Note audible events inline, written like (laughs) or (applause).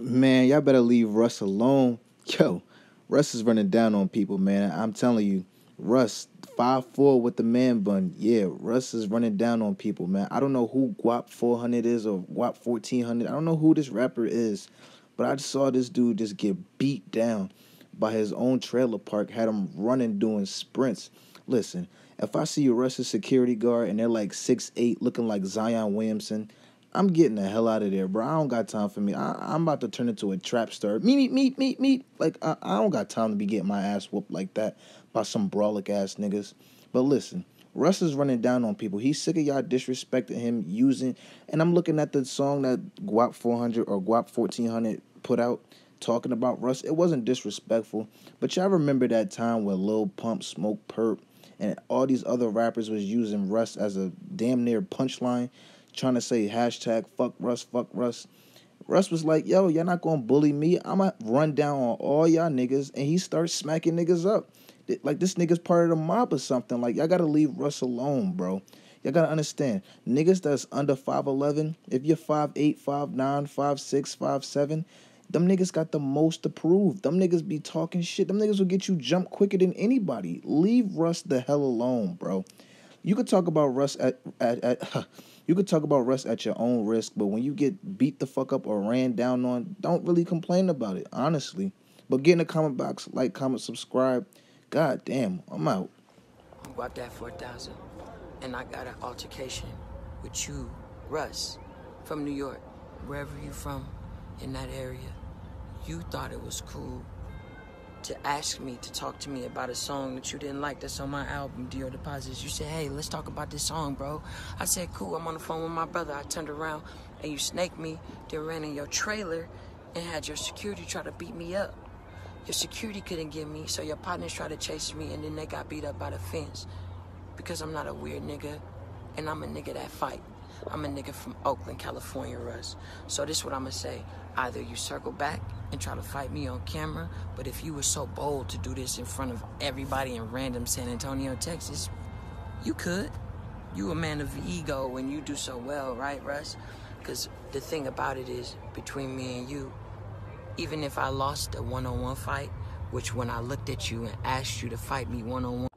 Man, y'all better leave Russ alone. (laughs) Yo, Russ is running down on people, man. I'm telling you, Russ, five four with the man bun. Yeah, Russ is running down on people, man. I don't know who Guap 400 is or Guap 1400. I don't know who this rapper is, but I just saw this dude just get beat down by his own trailer park, had him running doing sprints. Listen, if I see a Russ's security guard and they're like six eight, looking like Zion Williamson, I'm getting the hell out of there, bro. I don't got time for me. I, am about to turn into a trap star. Meet, meet, meet, meet. Like I, I don't got time to be getting my ass whooped like that by some brawlic ass niggas. But listen, Russ is running down on people. He's sick of y'all disrespecting him using. And I'm looking at the song that Guap 400 or Guap 1400 put out talking about Russ. It wasn't disrespectful, but y'all remember that time when Lil Pump, Smokepurpp, and all these other rappers was using Russ as a damn near punchline, trying to say hashtag fuck Russ, fuck Russ. Russ was like, yo, y'all not gonna bully me. I'ma run down on all y'all niggas. And he starts smacking niggas up. Like this nigga's part of the mob or something. Like y'all gotta leave Russ alone, bro. Y'all gotta understand, niggas that's under 5'11, if you're 5'8, 5'9, 5'6, 5'7, them niggas got the most to prove. Them niggas be talking shit. Them niggas will get you jump quicker than anybody. Leave Russ the hell alone, bro. You could talk about Russ at, at, at (laughs) you could talk about Russ at your own risk, but when you get beat the fuck up or ran down on, don't really complain about it, honestly. But get in the comment box, like, comment, subscribe. God damn, I'm out. About that 4,000. And I got an altercation with you, Russ, from New York. Wherever you from in that area you thought it was cool to ask me to talk to me about a song that you didn't like that's on my album, Dior Deposits. You said, hey, let's talk about this song, bro. I said, cool, I'm on the phone with my brother. I turned around and you snaked me, then ran in your trailer and had your security try to beat me up. Your security couldn't get me, so your partners tried to chase me and then they got beat up by the fence. Because I'm not a weird nigga and I'm a nigga that fight. I'm a nigga from Oakland, California, Russ. So this is what I'm gonna say. Either you circle back and try to fight me on camera, but if you were so bold to do this in front of everybody in random San Antonio, Texas, you could. You a man of ego and you do so well, right, Russ? Because the thing about it is, between me and you, even if I lost a one-on-one fight, which when I looked at you and asked you to fight me one-on-one,